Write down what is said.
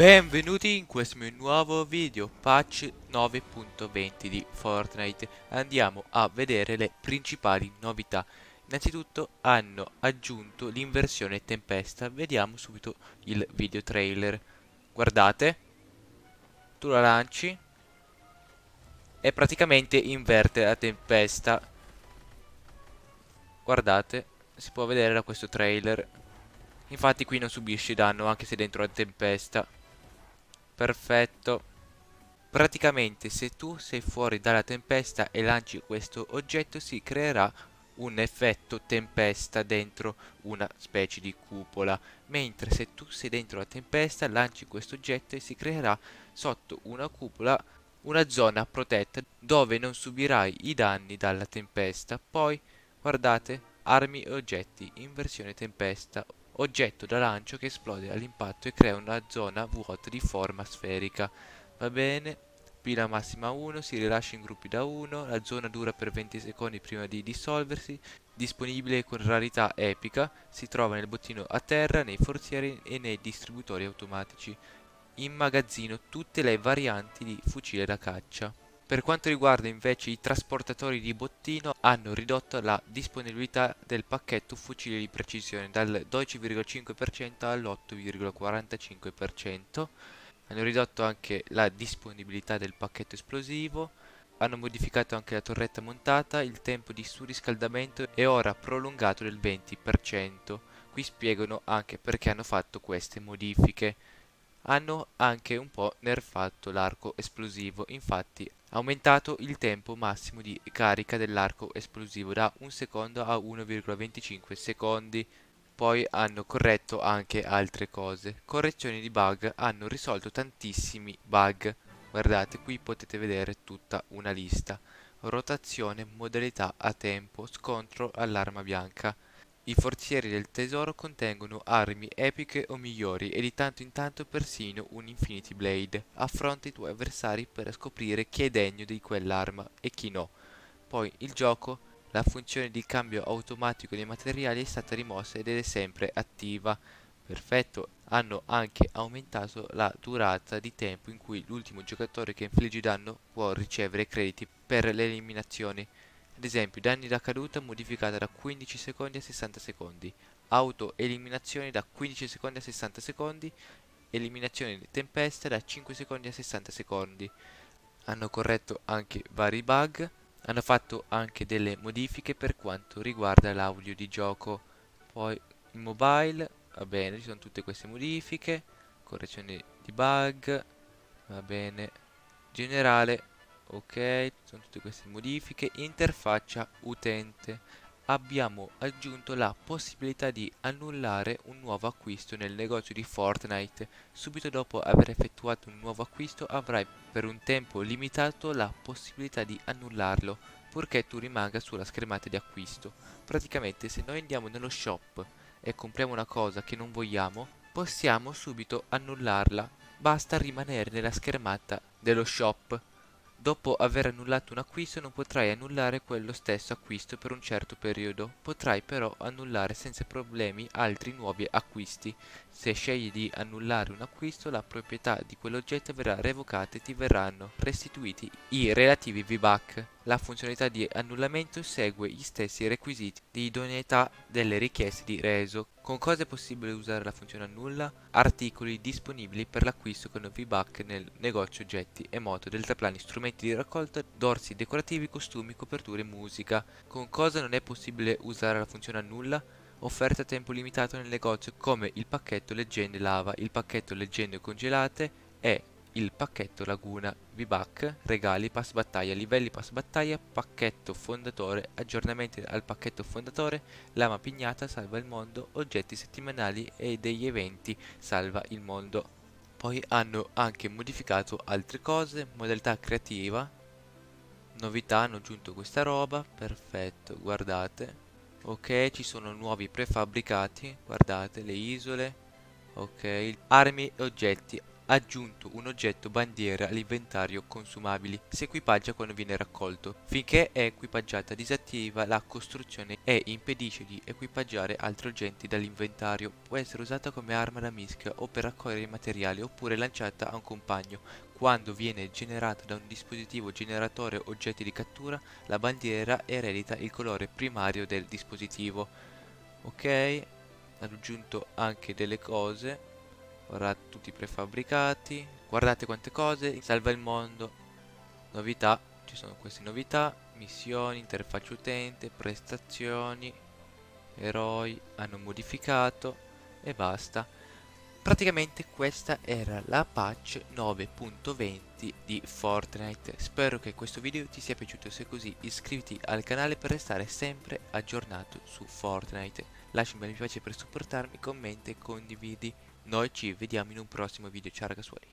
Benvenuti in questo mio nuovo video patch 9.20 di Fortnite. Andiamo a vedere le principali novità. Innanzitutto hanno aggiunto l'inversione tempesta. Vediamo subito il video trailer. Guardate. Tu la lanci. E praticamente inverte la tempesta. Guardate Si può vedere da questo trailer. Infatti qui non subisce danno anche se dentro la tempesta Perfetto. Praticamente se tu sei fuori dalla tempesta e lanci questo oggetto si creerà un effetto tempesta dentro una specie di cupola. Mentre se tu sei dentro la tempesta lanci questo oggetto e si creerà sotto una cupola una zona protetta dove non subirai i danni dalla tempesta. Poi guardate armi e oggetti in versione tempesta oggetto da lancio che esplode all'impatto e crea una zona vuota di forma sferica. Va bene, pila massima 1, si rilascia in gruppi da 1, la zona dura per 20 secondi prima di dissolversi, disponibile con rarità epica, si trova nel bottino a terra, nei forzieri e nei distributori automatici. In magazzino tutte le varianti di fucile da caccia. Per quanto riguarda invece i trasportatori di bottino, hanno ridotto la disponibilità del pacchetto fucile di precisione dal 12,5% all'8,45%. Hanno ridotto anche la disponibilità del pacchetto esplosivo, hanno modificato anche la torretta montata, il tempo di surriscaldamento è ora prolungato del 20%. Qui spiegano anche perché hanno fatto queste modifiche hanno anche un po' nerfato l'arco esplosivo, infatti aumentato il tempo massimo di carica dell'arco esplosivo da 1 secondo a 1,25 secondi. Poi hanno corretto anche altre cose. Correzioni di bug hanno risolto tantissimi bug. Guardate, qui potete vedere tutta una lista. Rotazione, modalità a tempo, scontro all'arma bianca. I forzieri del tesoro contengono armi epiche o migliori e di tanto in tanto persino un Infinity Blade. Affronta i tuoi avversari per scoprire chi è degno di quell'arma e chi no. Poi il gioco, la funzione di cambio automatico dei materiali è stata rimossa ed è sempre attiva. Perfetto, hanno anche aumentato la durata di tempo in cui l'ultimo giocatore che infligge danno può ricevere crediti per le eliminazioni. Ad esempio, danni da caduta modificata da 15 secondi a 60 secondi, auto eliminazioni da 15 secondi a 60 secondi, eliminazione di tempesta da 5 secondi a 60 secondi. Hanno corretto anche vari bug, hanno fatto anche delle modifiche per quanto riguarda l'audio di gioco. Poi in mobile, va bene, ci sono tutte queste modifiche, correzione di bug, va bene. Generale ok sono tutte queste modifiche. Interfaccia utente. Abbiamo aggiunto la possibilità di annullare un nuovo acquisto nel negozio di Fortnite. Subito dopo aver effettuato un nuovo acquisto avrai per un tempo limitato la possibilità di annullarlo purché tu rimanga sulla schermata di acquisto. Praticamente se noi andiamo nello shop e compriamo una cosa che non vogliamo possiamo subito annullarla. Basta rimanere nella schermata dello shop Dopo aver annullato un acquisto non potrai annullare quello stesso acquisto per un certo periodo, potrai però annullare senza problemi altri nuovi acquisti. Se scegli di annullare un acquisto, la proprietà di quell'oggetto verrà revocata e ti verranno restituiti i relativi VBAC. La funzionalità di annullamento segue gli stessi requisiti di idoneità delle richieste di reso. Con cosa è possibile usare la funzione annulla? Articoli disponibili per l'acquisto con VBAC nel negozio oggetti e moto, deltaplani, strumenti di raccolta, dorsi decorativi, costumi, coperture, musica. Con cosa non è possibile usare la funzione annulla? Offerta a tempo limitato nel negozio come il pacchetto leggende lava, il pacchetto leggende congelate e il pacchetto Laguna, VBAC, regali, pass battaglia, livelli pass battaglia, pacchetto fondatore, aggiornamenti al pacchetto fondatore, lama pignata, salva il mondo, oggetti settimanali e degli eventi, salva il mondo. Poi hanno anche modificato altre cose, modalità creativa, novità, hanno aggiunto questa roba, perfetto, guardate. Ok, ci sono nuovi prefabbricati, guardate le isole, ok, armi e oggetti aggiunto un oggetto bandiera all'inventario consumabili. Si equipaggia quando viene raccolto. Finché è equipaggiata disattiva la costruzione e impedisce di equipaggiare altri oggetti dall'inventario. Può essere usata come arma da mischia o per raccogliere materiali oppure lanciata a un compagno. Quando viene generata da un dispositivo generatore oggetti di cattura, la bandiera eredita il colore primario del dispositivo. Ok, ho aggiunto anche delle cose, ora tutti prefabbricati. Guardate quante cose, salva il mondo, novità, ci sono queste novità, missioni, interfaccia utente, prestazioni, eroi, hanno modificato e basta. Praticamente questa era la patch 9.20 di Fortnite. Spero che questo video ti sia piaciuto, se è così iscriviti al canale per restare sempre aggiornato su Fortnite. Lascia un bel mi piace per supportarmi, commenta e condividi. Noi ci vediamo in un prossimo video, ciao ragazzuoli.